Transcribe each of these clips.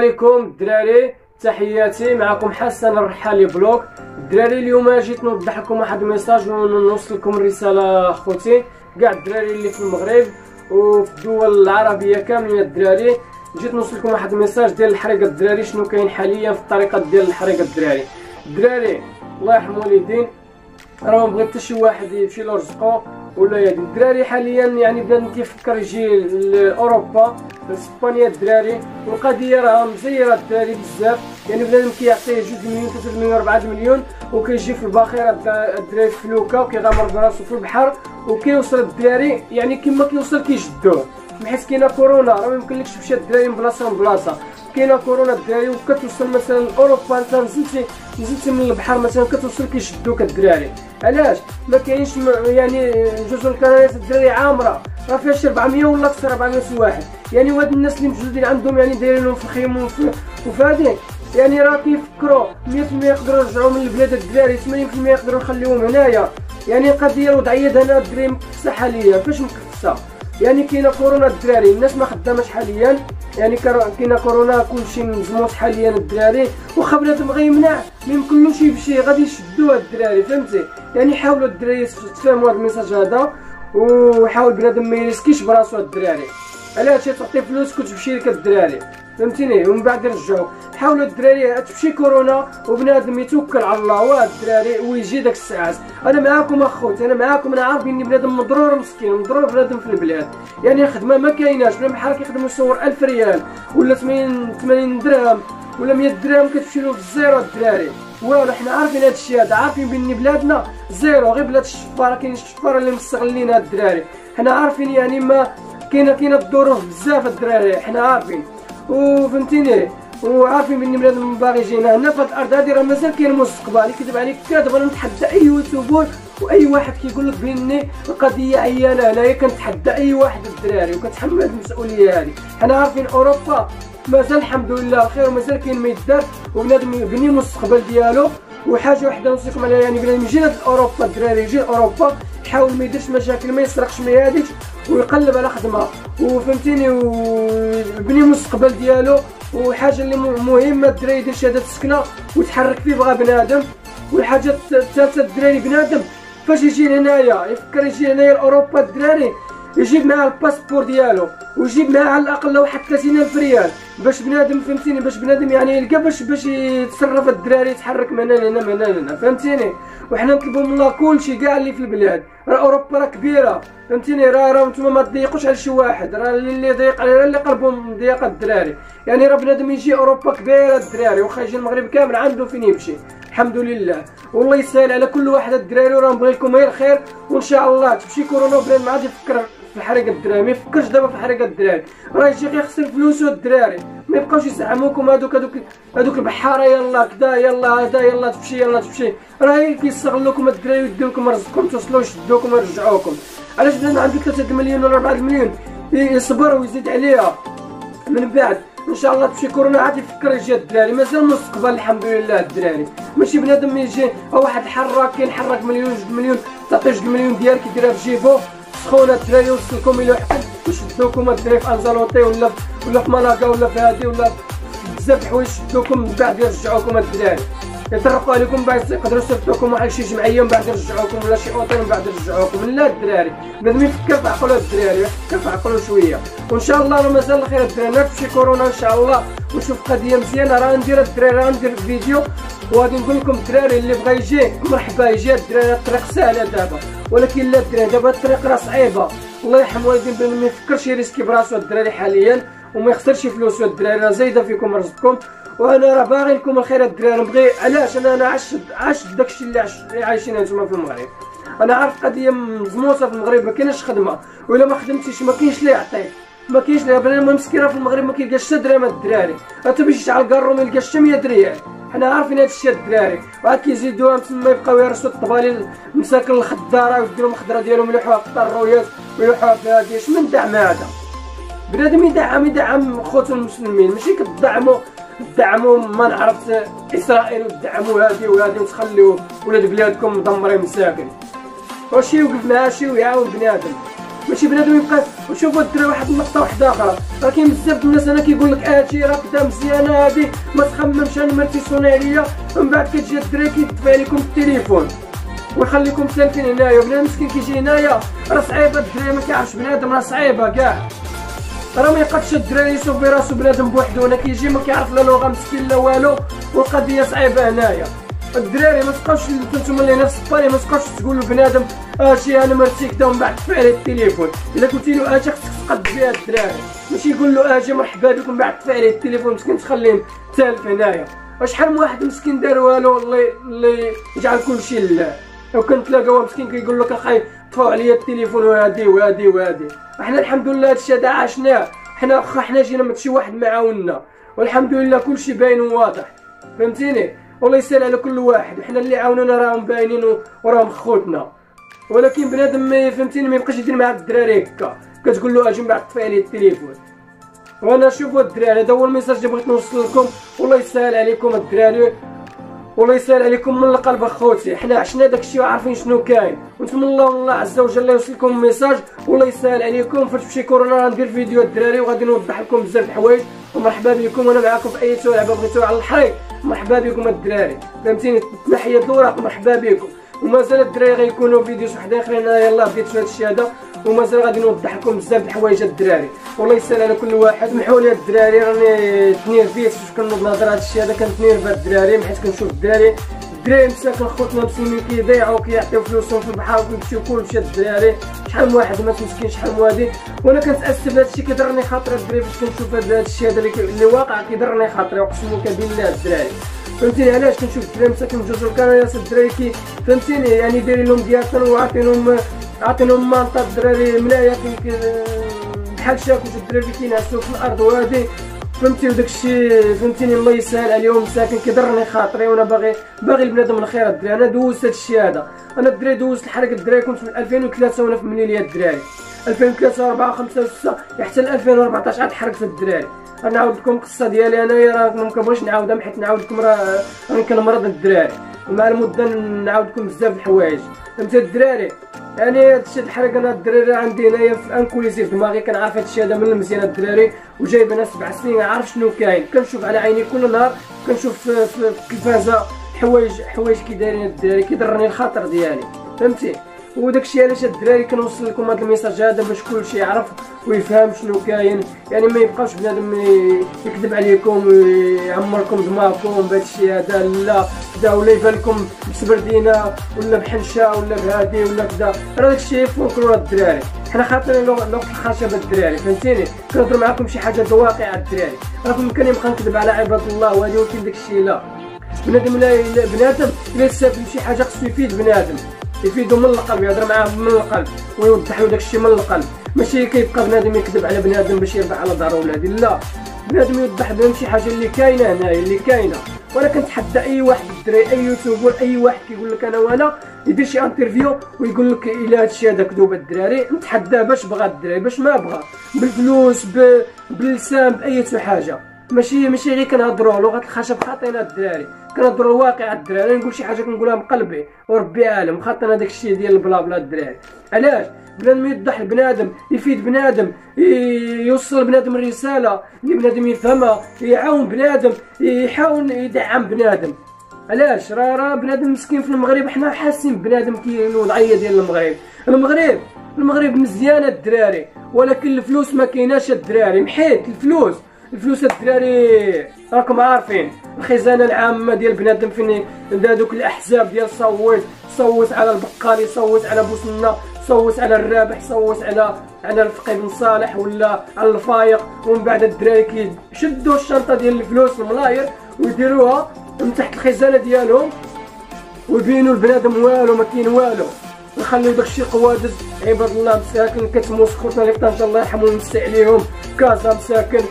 عليكم الدراري تحياتي معكم حسن الرحالي vlog. الدراري اليوم جيت نوضح لكم واحد ال message ونوصل لكم الرسالة خوتي كاع الدراري اللي في المغرب وفي الدول العربية كاملين الدراري. جيت نوصل لكم واحد ال message ديال الحريقة الدراري شنو كاين حاليا في الطريقة ديال الحريقة الدراري. الدراري الله يرحم الوالدين راه ما بغى حتى شي واحد يمشي لرزقو ولا يدي الدراري حاليا يعني بدا كيفكر يجي لأوروبا. لاسبانيا الدراري والقضية راه مزيره الدراري بزاف يعني بنادم كيعطيه جوج مليون ثلاثة مليون أربعة مليون وكيجي في الباخره الدراري في فلوكه وكيغامر براسو في البحر وكيوصل الدراري يعني كيما كيوصل كيجدوه بحيث كاينة كورونا راه ما يمكنلكش تمشي الدراري من بلاصة من بلاصة. كاينة كورونا الدراري وكتوصل مثلا لاوروبا انت نزلتي نزلتي من البحر مثلا كتوصل كيشدوك الدراري علاش؟ ما كاينش يعني جزر الكناريات الدراري عامرة. راه فيها شي 400 ولا أكثر 400 واحد يعني وهاد الناس اللي موجودين عندهم يعني دايرينهم في الخيم وفي يعني راه كيفكروا. 100% يقدروا يرجعوا من البلاد الدراري 80% يقدروا يخليوهم هنايا. يعني القضية الوضعية هنا الدراري مكفسه حاليا فاش مكفسه يعني كاينة كورونا الدراري الناس ما خداماش حاليا يعني كاينة كورونا كلشي مزموت حاليا الدراري واخا بنادم بغى يمنع ما يمكنلوش يمشي غادي يشدوها الدراري فهمتي؟ يعني حاولوا الدراري تفهموا هذا ال message هذا وحاول بنادم ما يريسكيش براسو الدراري. علاش؟ تعطي فلوس كتمشي لك الدراري. فهمتيني؟ ومن بعد يرجعوا حاولوا الدراري تمشي كورونا وبنادم يتوكل على الله. واه الدراري ويجي داك الساعات. أنا معاكم اخوتي أنا معاكم أنا عارف إني بنادم مضرور مسكين مضرور بنادم في البلاد. يعني الخدمه ما كايناش بلا بحال كيخدموا يصور 1000 ريال ولا 80 80 درهم ولا 100 درهم كتمشي له في ال zéro الدراري. والو حنا عارفين هذا الشيء هذا عارفين بان بلادنا zéro غير بلاد الشفارة. كاين الشفارة اللي مستغلين هاد الدراري. حنا عارفين يعني ما كاينة كاينة الظروف بزاف الدراري حنا عارفين. وفهمتيني. وعارفين بني بنادم باغي يجينا هنا في الأرض هذه راه مازال كاين المستقبل كذب عليك كذب أنا نتحدى أي YouTuber وأي واحد كيقول لك باني القضية عيانه انايا كنتحدى أي واحد الدراري وكتحمل المسؤولية هذه. حنا عارفين أوروبا مازال الحمد لله خير ومازال كاين ما يدار وبنادم يبني المستقبل ديالو. وحاجة وحدة نوصيكم عليها يعني بنادم يجي لاوروبا الدراري يجي لأوروبا يحاول ما يديرش مشاكل ما يسرقش ما يهاديش ويقلب على خدمة. وفهمتيني ويبني المستقبل ديالو وحاجة اللي مهمة الدراري يدير شهاده السكنه ويتحرك فيه بغا بنادم. والحاجة الثالثه الدراري بنادم. فاش يجي هنايا يفكر يجي هنايا لأوروبا الدراري يجيب معاه ال passeport ديالو. ويجيب معاه على الأقل واحد 30000 ريال باش بنادم فهمتيني باش بنادم يعني يلقى باش باش يتصرف الدراري يتحرك من هنا لهنا من هنا لهنا فهمتيني؟ وحنا نطلبوا من الله كلشي كاع اللي في البلاد. راه أوروبا راه كبيرة فهمتيني؟ راه راه نتوما ما تضيقوش على شي واحد راه اللي ضيق على اللي قلبهم ضيق الدراري. يعني راه بنادم يجي أوروبا كبيرة الدراري واخا يجي المغرب كامل عنده فين يمشي. الحمد لله. والله يسهل على كل واحد الدراري وراه نبغي لكم غير الخير وإن شاء الله تمشي كورونا بلاد ما عاد يفكر في حريقه الدراري ما يفكرش دابا في حريقه الدراري راه يجي يخسر فلوسو الدراري. ما يبقاوش يزعموكم هذوك هذوك هذوك البحارة يلا كدا يلا هذا يلا تمشي يلا تمشي. راه كيستغلوكم الدراري ويديوكم رزقكم توصلوا يشدوكم ويرجعوكم. علاش بنادم عنده 3 مليون ولا 4 مليون؟ يصبر ويزيد عليها. من بعد إن شاء الله تمشي كورونا عاد يفكر يجي الدراري. مازال المستقبل الحمد لله الدراري. ماشي بنادم يجي واحد حراك كينحرك مليون جوج مليون تعطي جوج مليون ديالك يديرها في جيبو. سخونه الدراري يوصلكم إلى حكم ويشدوكم الدراري في انزلوطي ولا ولا في ملاكا ولا في هادي ولا بزاف الحوايج يشدوكم من بعد يرجعوكم الدراري يطرقوا عليكم بعد يقدروا يصيفطوكم واحد شي جمعية من بعد يرجعوكم ولا شي اوطيل من بعد يرجعوكم. لا الدراري. بنادم يفكر في عقلو الدراري؟ يفكر في عقلو شوية. وإن شاء الله راه مازال الخير الدراري. نمشي شي كورونا إن شاء الله. ونشوف قضية مزيانة. راه ندير الدراري راه ندير فيديو وغادي نقول لكم الدراري اللي بغى يجي مرحبا يجي الدراري. الطريق سهله دابا. ولكن لا الدراري دابا الطريق راه صعيبة. الله يرحم والدين. ما يفكرش يريسكي براسو الدراري حاليا وما يخسرش فلوسو الدراري. راه زايدة فيكم رزقكم. وأنا راه باغي لكم الخير الدراري. نبغي علاش؟ أنا أنا عشت عشت داكشي اللي عايشين نتوما في المغرب. أنا عارف قضية مزموطه في المغرب ما كاينش خدمة. ولا ما خدمتيش ما كاينش اللي يعطيك. ما كاينش اللي بنادم مسكينة في المغرب ما كيلقاش حتى درهم الدراري. انت باش تشعل كارو ما يلقاش حتى 100 ريال. حنا عارفين هذا الشيء الدراري. وعاد كيزيدوها تما يبقاو يرسوا الطبالي مساكن الخدارة ويديروا الخضره ديالهم يلوحوها في الطرويات ويلوحوها في هادي. اش من دعم هذا؟ بنادم يدعم يدعم خوتو المسلمين. ماشي كتدعموا دعموا ما نعرف إسرائيل ودعموا هذه وهذه وتخليو ولاد بلادكم مدمرين مساكن. واش يوقف معاه شي ويعاون بنادم. ماشي بنادم يبقى وشوفوا الدراري واحد النقطة واحدة آخرى. راه كاين بزاف الناس أنا كيقول لك هادشي راه بدا مزيانه هادي ما تخممش أنا مرتي صوني من بعد كتجي الدراري كيدفع لكم التليفون. ويخليكم سالكين هنايا بنادم مسكين كيجي هنايا. راه صعيبة الدراري ما كيعرفش بنادم راه صعيبة كاع. راه ما يقدش الدراري يصوب راسو بنادم بوحدو أنا كيجي ما كيعرف لا لغة مسكين لا والو والقضية صعيبة هنايا. الدراري ما تبقاوش نتوما اللي نفس الطري ما تبقاوش تقولوا بنادم اشي أنا مرتي كدا ومن بعد تفعل التليفون. إلا قلتي له أجي خصك تقد بها الدراري. ماشي يقول له أجي مرحبا بكم بعد تفعل التليفون. مسكين تخليه تالف هنايا. وشحال من واحد مسكين دار والو الله الله يجعل كلشي لله لو كنت تلاقاو مسكين كيقول لك اخاي طفاو عليا التليفون وهادي وهادي وهادي. إحنا الحمد لله هادشي هذا عشناه حنا واخا حنا جينا من شي واحد معاوننا. والحمد لله كلشي باين وواضح. فهمتيني؟ والله يسهل على كل واحد. وحنا اللي عاونونا راهم باينين وراهم خوتنا. ولكن بنادم ما فهمتيني؟ ما يبقاش يدير مع الدراري هكا. كتقول له أجي من بعد طفي عليه التليفون. وأنا شوفوا الدراري هذا هو ال message اللي بغيت نوصل لكم والله يسهل عليكم الدراري. والله يسهل عليكم من القلب اخوتي. حنا عشنا داكشي وعارفين شنو كاين. ونتمنى الله الله عز وجل يوصلكم ال message. والله يسهل عليكم. فاش تمشي كورونا ندير فيديو الدراري وغادي نوضح لكم بزاف الحوايج. ومرحبا بكم. وأنا معكم في أي لعبه بغيتو على الحريق. مرحبا بكم الدراري. فهمتيني؟ تنحية الاوراق مرحبا بكم. ومازال الدراري غيكونوا videos وحدين آخرين. أنا يلاه بديت في هادشي هذا ومازال غادي نوضح لكم بزاف د الحوايج الدراري. والله يسهل على كل واحد. سمحوا لي الدراري راني تنيرفيت فاش كنوض نهضر هادشي هذا كنتنيرف الدراري حيت كنشوف الدراري. الدراري مساكن خوتنا مسلمين كيضيعوا كيعطيو فلوسهم في البحر وكيمشيو كلشي الدراري. شحال من واحد مات مسكين شحال من واحد وأنا كنتأسف هادشي كيضرني خاطر الدراري. فاش كنشوف هذا الشيء هذا اللي واقع كيضرني خاطري. اقسم لك بالله الدراري. فهمتيني؟ علاش كنشوف الدراري؟ مساكن بجوج الكنايس الدراري كي فهمتيني؟ يعني دايرين لهم ديالتهم وعاطينهم عاطينهم مانطا الدراري ملايه بحال شافوا الدراري كينعسوا في الأرض وهادي. فهمتي؟ وداك الشيء فهمتيني الله يسهل عليهم مساكن كيضرني خاطري وأنا باغي باغي البنادم الخير الدراري. أنا دوزت هذا الشيء هذا. أنا الدراري دوزت الحركة. الدراري كنت من 2003 وأنا في مليليه الدراري. 2003 4 5 6 حتى ل 2014 عاد حركت الدراري. غنعاود لكم القصة ديالي انايا راه ما كنبغيش نعاودها حيت نعاود لكم راه راني كنمرض الدراري. ومع المدة نعاود لكم بزاف الحوايج. فهمتي؟ الدراري يعني هادشي الحرق أنا الدراري عندي هنايا في أنكويزي دماغي كنعرف هادشي هذا من المزيان الدراري وجايب أنا سبع سنين عارف شنو كاين. كنشوف على عيني كل نهار كنشوف في التلفازه حوايج حوايج كي دايرين الدراري كيضرني الخاطر ديالي. فهمتي؟ وداك الشيء علاش الدراري كنوصل لكم هذا ال message هذا باش كلشي يعرف ويفهم شنو كاين. يعني ما يبقاش بنادم يكذب عليكم ويعمركم دماغكم بهذا الشيء هذا. لا كذا ولا يبان بسبردينه ولا بحنشة ولا بهادي ولا كذا راه داك الشيء الدراري. حنا خاطرين لوقت الخشبه الدراري فهمتيني؟ كنهضر معكم شي حاجة واقعه الدراري. راه ممكن يبقى نكذب على عباد الله وهذه ولكن داك الشيء لا. بنادم لا بنادم الا تسافر شي حاجة خصو يفيد بنادم. يفيدو من القلب يهضر معاه من القلب ويوضح له داكشي من القلب. ماشي كيبقى بنادم يكذب على بنادم باش يربح على دار ولادي لا. بنادم يوضح لهم شي حاجة اللي كاينة هنايا اللي كاينة. وأنا كنتحدى أي واحد الدراري أي YouTuber أي واحد كيقول لك أنا وأنا يدير شي interview ويقول لك إلا هادشي هذا كذوب الدراري نتحداه باش بغى الدراري باش ما بغى بالفلوس باللسان بأي حاجة. ماشي ماشي غير كنهضروا لغه الخشب خاطينا الدراري. كنهضروا الواقع الدراري نقول شي حاجة كنقولها من قلبي. وربي عالم خاطينا داك الشيء ديال البلا بلا الدراري. علاش؟ بنادم يوضح البنادم يفيد بنادم يوصل بنادم الرسالة اللي بنادم يفهمها يعاون بنادم يحاول يدعم بنادم. علاش؟ راه راه بنادم مسكين في المغرب حنا حاسين بنادم كي الوضعيه ديال المغرب. المغرب المغرب مزيانة الدراري ولكن الفلوس ما كايناش الدراري. محيت الفلوس. الفلوس الدراري راكم عارفين. الخزانة العامة ديال بنادم فين هذوك الأحزاب ديال صوت صوت على البقالي صوت على بوسنه صوت على الرابح صوت على على الفقيه بن صالح ولا على الفايق. ومن بعد الدراري كيشدوا الشنطة ديال الفلوس الملاير ويديروها من تحت الخزانة ديالهم ويبينوا البنادم والو ما كاين والو. نخليو داكشي قوادز عباد الله مساكن كتموت خوتنا اللي طنجة الله يرحمو ويمسي عليهم. كازا مساكن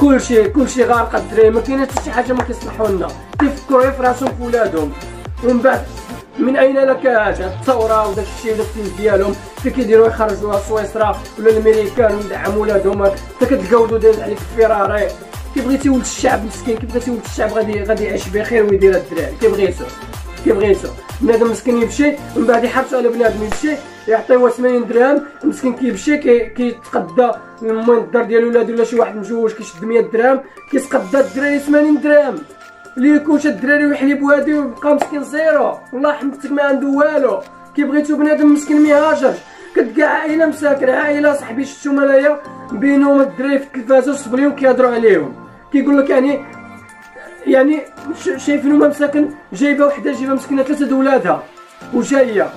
كلشي كلشي غارقه الدراري ما كاينش حتى شي حاجة ما لنا كيفكروا في راسهم في ولادهم. ومن بعد من أين لك هذا؟ الثورة وداك الشيء وداك ديالهم. كي كيديروا؟ يخرجوها سويسرا ولا الامريكان ويدعموا ولادهم. حتى كتلقاو داير عليك الفيراري كي بغيتي ولد الشعب مسكين؟ كي بغيتي ولد الشعب غادي غادي يعيش بخير ويدير الدراري؟ كي بغيتو؟ كي بغيتو؟ بنادم مسكين يمشي من بعد يحبسوا على بنادم يمشي يعطيوه 80 درهم مسكين كيمشي كيتقدى المهم الدار ديال ولادو ولا شي واحد مجوج كيشد 100 درهم كيتقدى الدراري 80 درهم. اللي يكون شاد الدراري ويحلب وهادي ويبقى مسكين zéro. والله حمدتك ما عنده والو. كي بغيتو بنادم مسكين ما يهاجرش كتلقى عائلة مساكن عائلة صاحبي شفتو انايا بينهم الدراري في التلفازه وصبليهم كيهضروا عليهم. كيقول لك يعني يعني شايفين هما مساكن جايبة وحدة جايبة مسكينة ثلاثة د ولادها وجاية.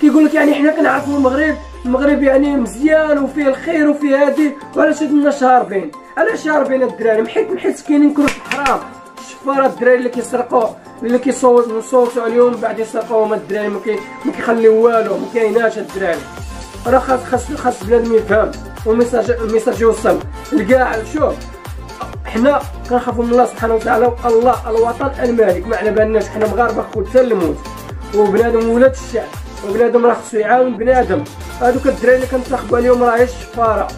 كيقول لك يعني حنا كنعرفوا المغرب المغرب يعني مزيان وفيه الخير وفيه هادي وعلاش هاد الناس هاربين علاش هاربين الدراري؟ محيت محيت كاينين كروت الحرام. الشفاره الدراري اللي كيسرقوا اللي كيصوتوا عليهم بعد يسرقوهم الدراري ما كيخليو والو ما كايناش الدراري. راه خاص خاص خاص بنادم يفهم وال message ال message يوصل. لكاع شوف حنا كنخافوا من الله سبحانه وتعالى الله الوطن المالك ما على بالناش حنا مغاربة خوت حتى الموت. وبنادم ولاد الشعب وبنادم راه خصو يعاون بنادم. هادوك الدراري اللي كنتراقبوا عليهم راه الشفاره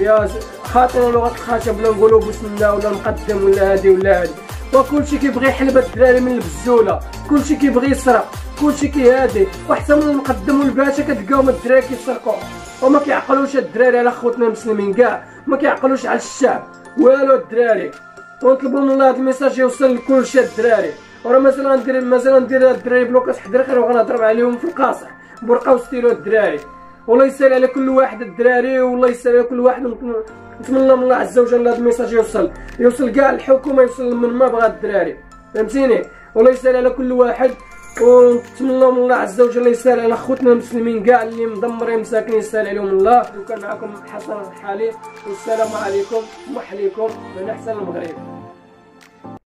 يا خاطر لغه الخشب ولا نقولوا بسم الله ولا المقدم ولا هادي ولا هادي. وكلشي كيبغي يحلب الدراري من البزوله كلشي كيبغي يسرق كلشي كيهادي وحتى من المقدم والباشا كتلقاهم الدراري كيسرقوا وما كيعقلوش الدراري على خوتنا المسلمين كاع ما كيعقلوش على الشعب والو الدراري ونطلبوا من الله هذا الميساج يوصل لكلشي الدراري وراه مازال غندير مازال غندير الدراري بلوكاس حدا خير وغنهضر عليهم في القاصح برقاو ستيلو الدراري والله يسهل على كل واحد الدراري والله يسهل على كل واحد نتمنى من الله عز وجل هذا الميساج يوصل. يوصل كاع الحكومة يوصل من ما بغا الدراري. فهمتيني؟ والله يسهل على كل واحد ونتمنى من الله عز وجل يسهل على خوتنا المسلمين كاع اللي مدمرين مساكنين يسهل عليهم الله. وكان معكم حسن الحالي والسلام عليكم ومحليكم من أحسن المغرب.